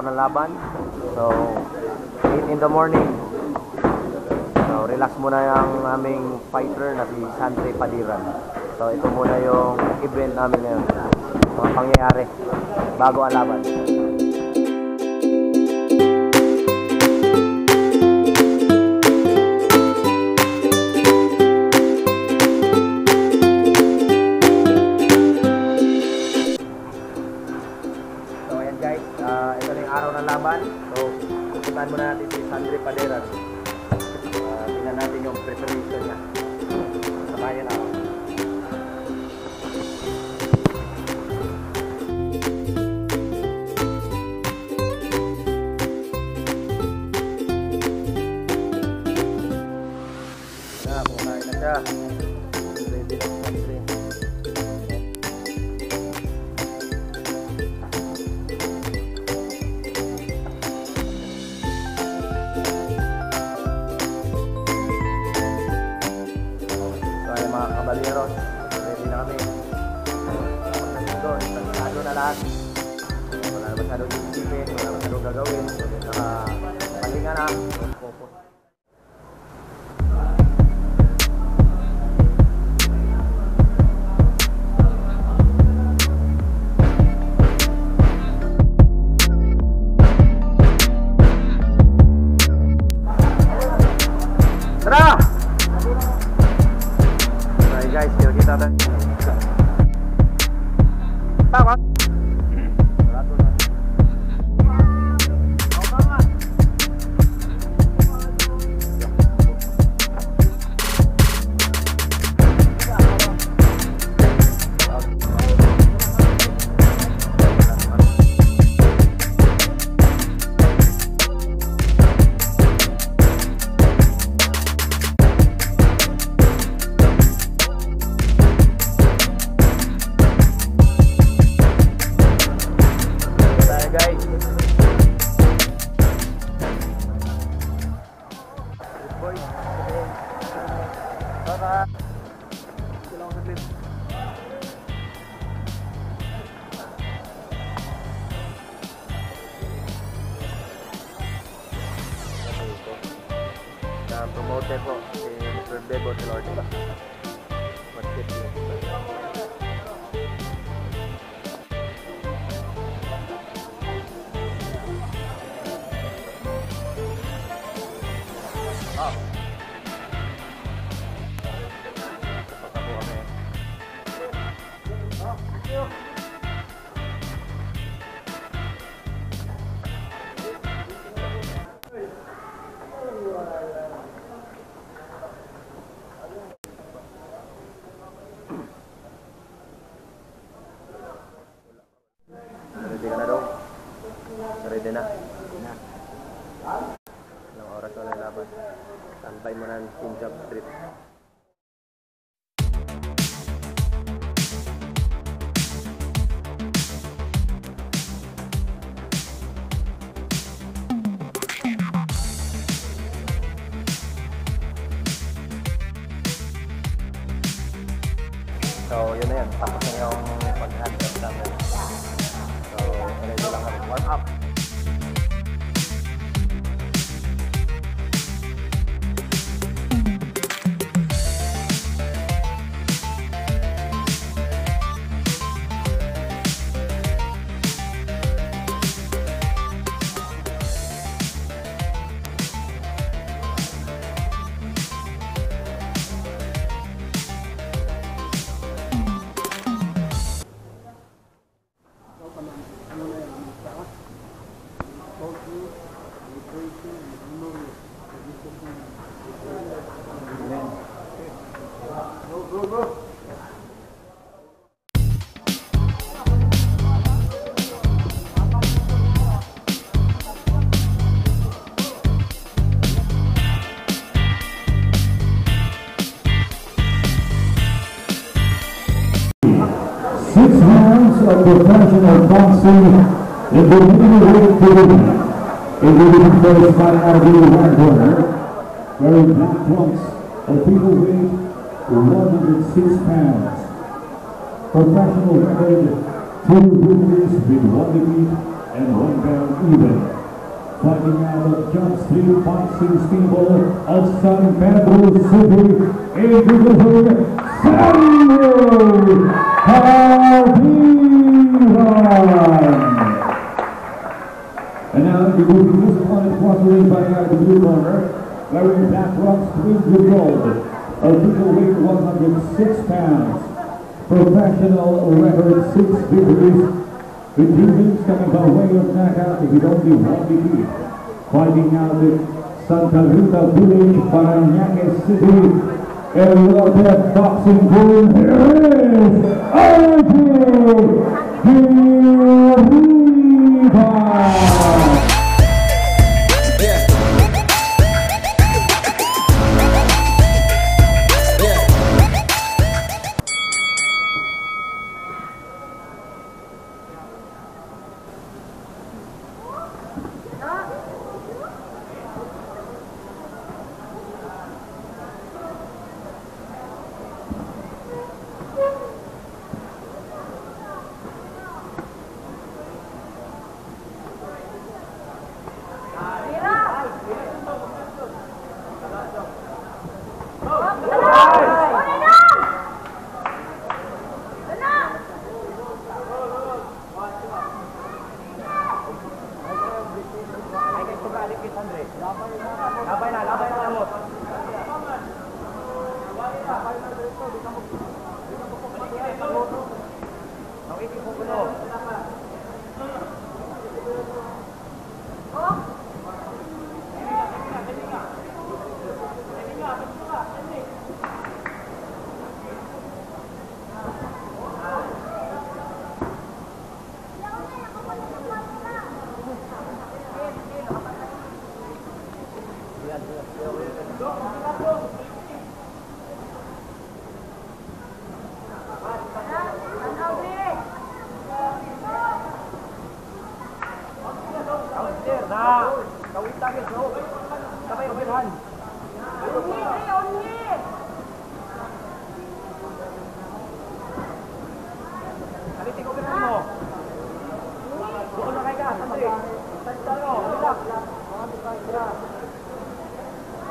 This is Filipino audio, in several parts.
araw ng laban. So, 8 in the morning. So, relax muna yung aming fighter na si Sante Padiran. So, ito muna yung event namin ngayon. Mga pangyayari bago ang laban. Promote po si Mr. Bebo de Lord. Maskit yun. Ah. Patapo kami. sampai menahan puncak trip. Professional boxing in the middleweight division. In the division first fighting out of one corner, wearing black trunks, a people weight 106 pounds. Professional record, two victories with one defeat, and one down even. Fighting out of John Street Boxing Stable of San Pedro City, introducing Samuel Calderon. the group was unfortunately by uh, blue corner, Larry Black Rocks Queens the Gold. Official weight 106 pounds. Professional record six victories. The two wins coming by way of knockout if you don't do one defeat. Fighting out the Santa Rita Village, Paranaque City, El Lotte Boxing Boom. Here it is! RG! Aye.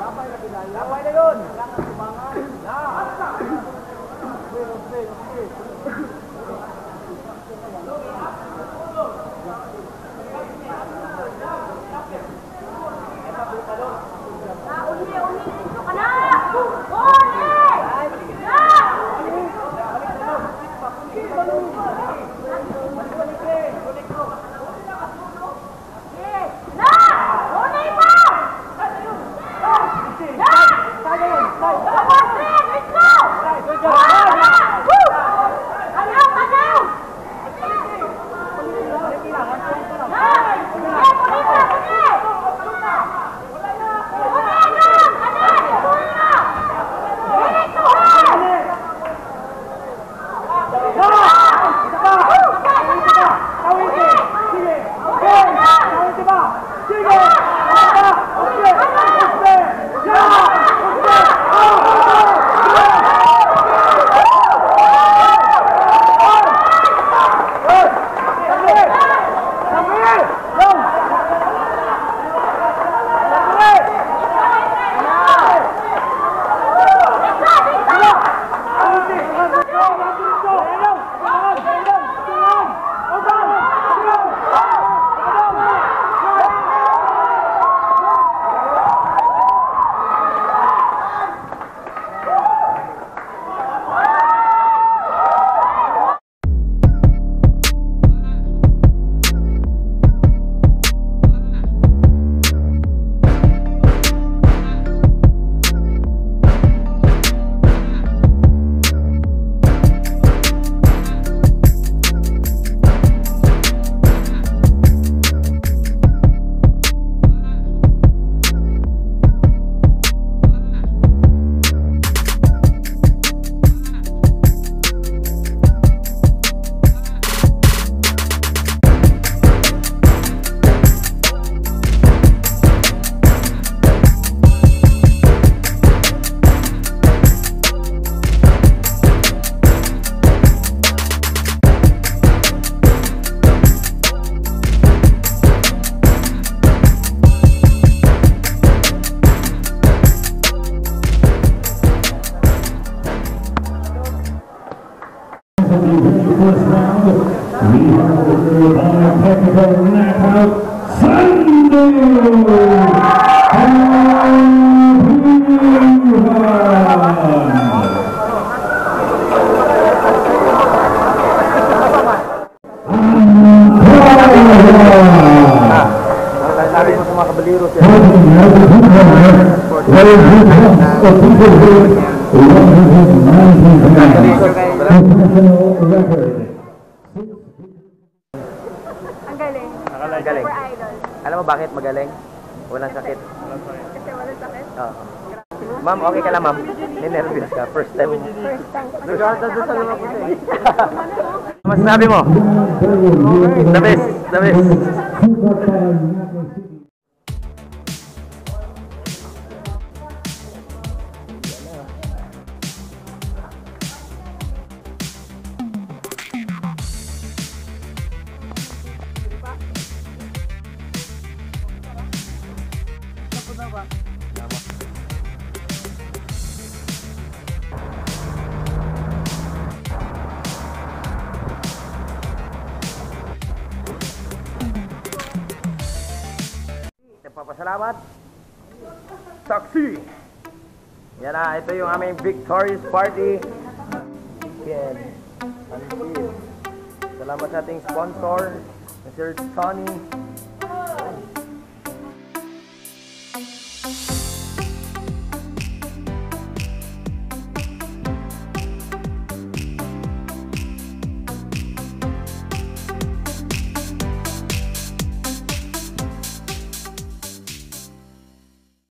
Lapay lagi dah. Lapay dah, yun. of the first round. We have the winner technical knockout, Sunday! Well, you have people 190 pounds. Professional record. Ang galing. Ang galing. Super idol. Alam mo bakit magaling? Walang sakit. Kasi wala sakit. Oo. Ma'am, okay ka lang, ma'am? Ninervous ka. First time. First time. Nagkakata doon sa lumang puti. Masasabi mo? The best. The best. Nagpapasalamat. Taxi! Yan na, ito yung aming victorious party. Antil. Salamat sa ating sponsor, Sir Tony. Thank you.